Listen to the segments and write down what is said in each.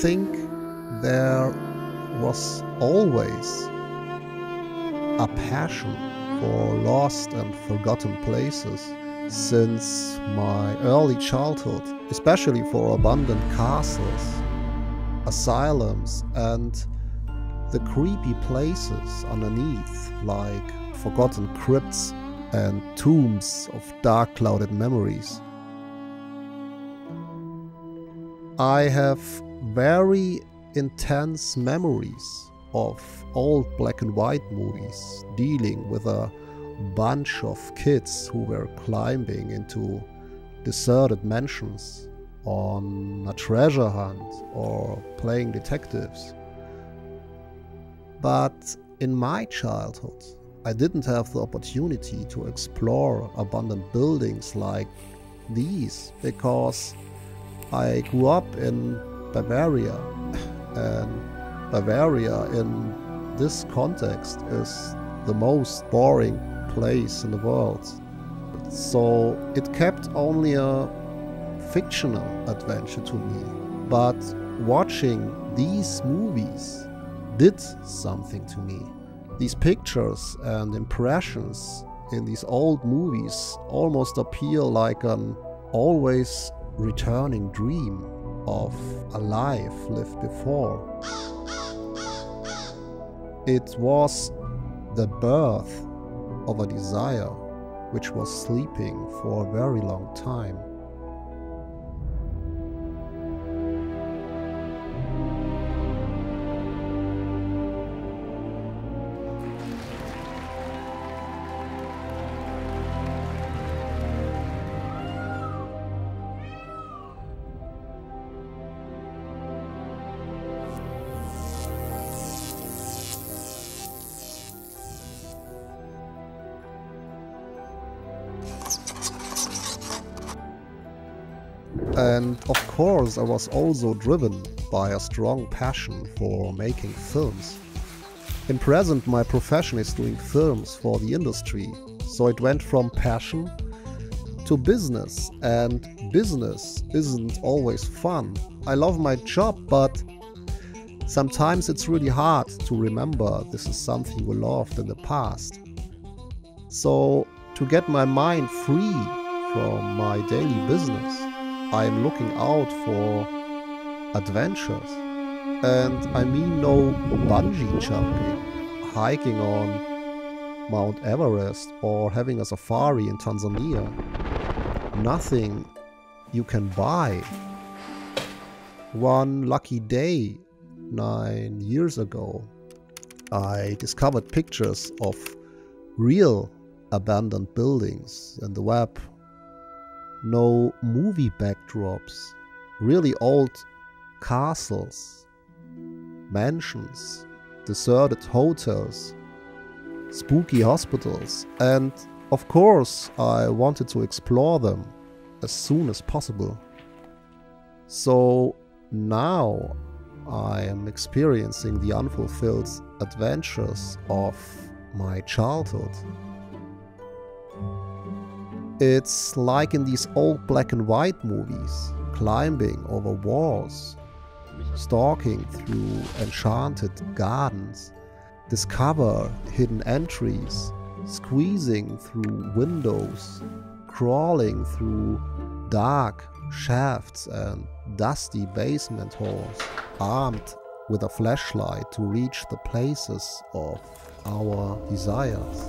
think there was always a passion for lost and forgotten places since my early childhood, especially for abandoned castles, asylums, and the creepy places underneath, like forgotten crypts and tombs of dark clouded memories. I have very intense memories of old black and white movies dealing with a bunch of kids who were climbing into deserted mansions on a treasure hunt or playing detectives. But in my childhood, I didn't have the opportunity to explore abandoned buildings like these because I grew up in Bavaria and Bavaria in this context is the most boring place in the world. So it kept only a fictional adventure to me. But watching these movies did something to me. These pictures and impressions in these old movies almost appear like an always returning dream of a life lived before. It was the birth of a desire which was sleeping for a very long time. And of course, I was also driven by a strong passion for making films. In present, my profession is doing films for the industry, so it went from passion to business, and business isn't always fun. I love my job, but sometimes it's really hard to remember this is something we loved in the past. So, to get my mind free from my daily business, I'm looking out for adventures. And I mean no bungee jumping, hiking on Mount Everest, or having a safari in Tanzania. Nothing you can buy. One lucky day, nine years ago, I discovered pictures of real abandoned buildings in the web no movie backdrops, really old castles, mansions, deserted hotels, spooky hospitals, and of course, I wanted to explore them as soon as possible. So now I am experiencing the unfulfilled adventures of my childhood. It's like in these old black and white movies, climbing over walls, stalking through enchanted gardens, discover hidden entries, squeezing through windows, crawling through dark shafts and dusty basement halls, armed with a flashlight to reach the places of our desires.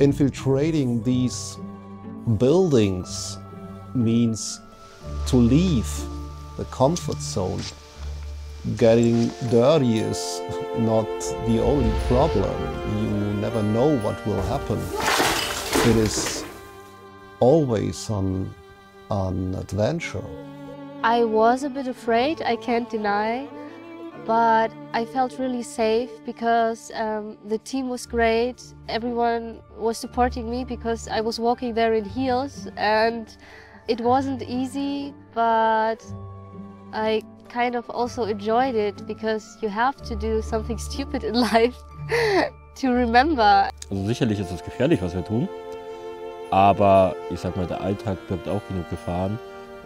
Infiltrating these buildings means to leave the comfort zone. Getting dirty is not the only problem. You never know what will happen. It is always an, adventure. I was a bit afraid, I can't deny, but I felt really safe because um, the team was great. Everyone was supporting me because I was walking there in heels and it wasn't easy, but I kind of also enjoyed it because you have to do something stupid in life to remember. Also sicherlich ist es gefährlich, was wir tun, aber ich sag mal, der Alltag birgt auch genug Gefahren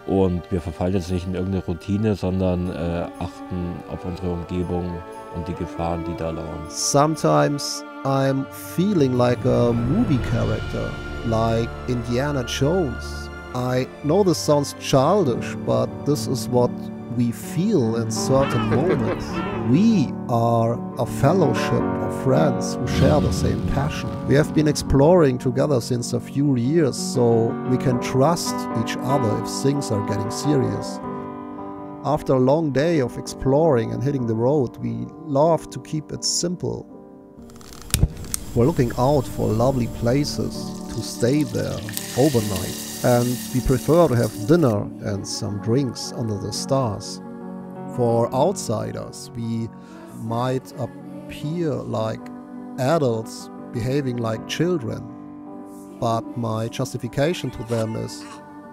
und wir verfallen jetzt nicht in irgendeine Routine, sondern äh, achten auf unsere Umgebung und die Gefahren, die da lauern. Sometimes I'm feeling like a movie character, like Indiana Jones. I know this sounds childish, but this is what we feel in certain moments. We are a fellowship of friends who share the same passion. We have been exploring together since a few years, so we can trust each other if things are getting serious. After a long day of exploring and hitting the road, we love to keep it simple. We're looking out for lovely places to stay there overnight and we prefer to have dinner and some drinks under the stars. For outsiders, we might appear like adults behaving like children, but my justification to them is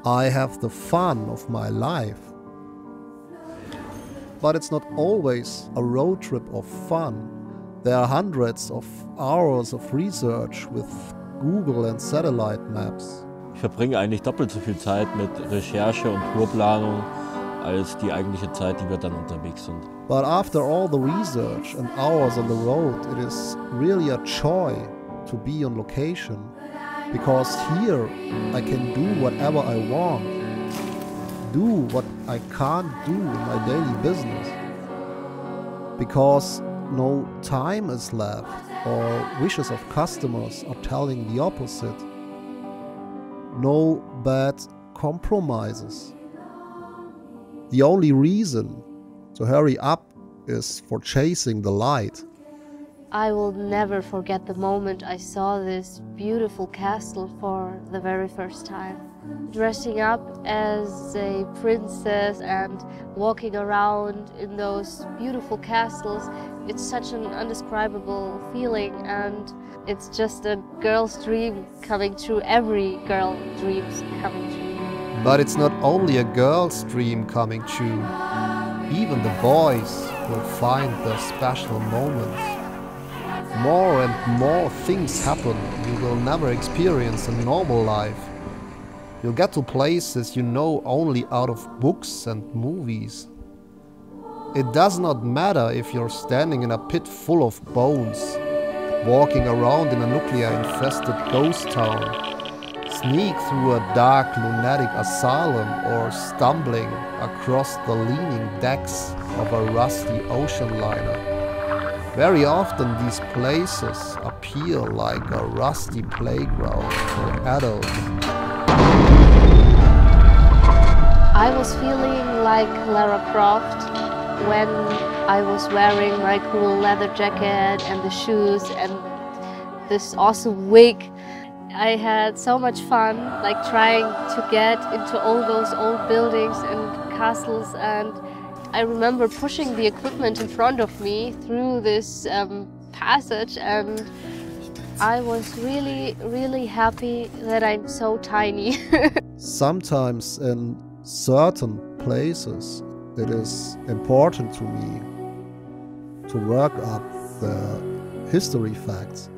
I have the fun of my life. But it's not always a road trip of fun. There are hundreds of hours of research with Google and satellite maps. Ich verbringe eigentlich doppelt so viel Zeit mit Recherche und Tourplanung als die eigentliche Zeit, die wir dann unterwegs sind. But after all the research and hours on the road, it is really a joy to be on location. Because here I can do whatever I want. Do what I can't do in my daily business. Because no time is left, or wishes of customers are telling the opposite no bad compromises. The only reason to hurry up is for chasing the light. I will never forget the moment I saw this beautiful castle for the very first time. Dressing up as a princess and walking around in those beautiful castles, it's such an undescribable feeling and it's just a girl's dream coming true. Every girl dreams coming true. But it's not only a girl's dream coming true. Even the boys will find their special moments. More and more things happen you will never experience in normal life. You'll get to places you know only out of books and movies. It does not matter if you're standing in a pit full of bones walking around in a nuclear-infested ghost town, sneak through a dark lunatic asylum or stumbling across the leaning decks of a rusty ocean liner. Very often these places appear like a rusty playground for adults. I was feeling like Lara Croft when I was wearing my cool leather jacket and the shoes and this awesome wig. I had so much fun, like trying to get into all those old buildings and castles and I remember pushing the equipment in front of me through this um, passage and I was really, really happy that I'm so tiny. Sometimes in certain places it is important to me to work up the history facts.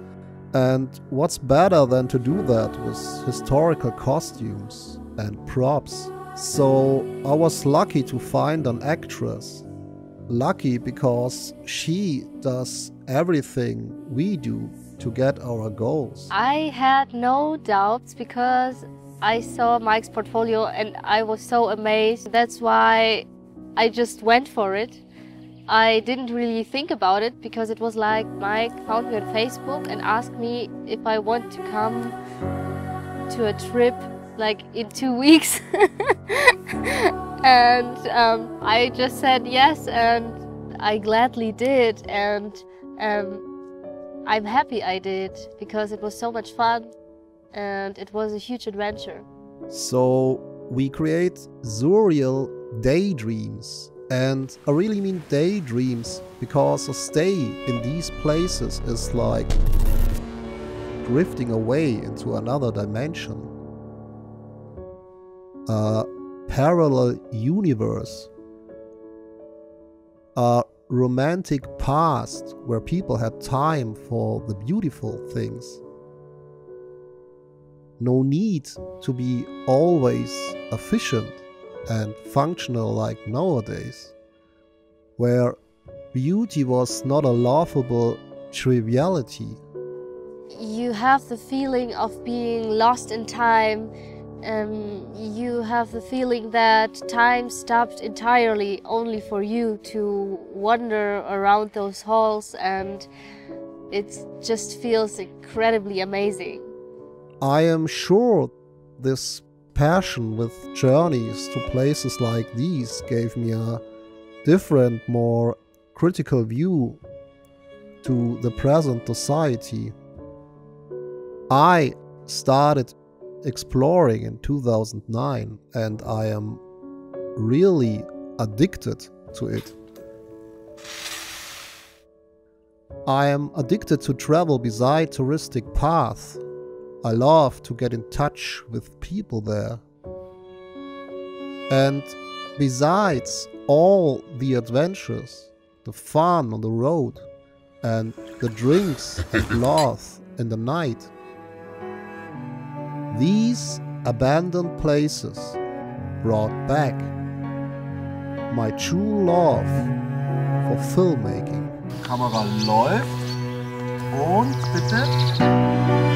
And what's better than to do that with historical costumes and props? So I was lucky to find an actress. Lucky because she does everything we do to get our goals. I had no doubts because I saw Mike's portfolio and I was so amazed. That's why I just went for it I didn't really think about it because it was like Mike found me on Facebook and asked me if I want to come to a trip like in two weeks. and um, I just said yes, and I gladly did. And um, I'm happy I did because it was so much fun and it was a huge adventure. So we create surreal daydreams. And I really mean daydreams because a stay in these places is like drifting away into another dimension. A parallel universe. A romantic past where people had time for the beautiful things. No need to be always efficient and functional like nowadays, where beauty was not a laughable triviality. You have the feeling of being lost in time. Um, you have the feeling that time stopped entirely only for you to wander around those halls, and it just feels incredibly amazing. I am sure this passion with journeys to places like these gave me a different, more critical view to the present society. I started exploring in 2009 and I am really addicted to it. I am addicted to travel beside touristic paths I love to get in touch with people there. And besides all the adventures, the fun on the road, and the drinks and laughs in the night, these abandoned places brought back my true love for filmmaking. Kamera läuft und bitte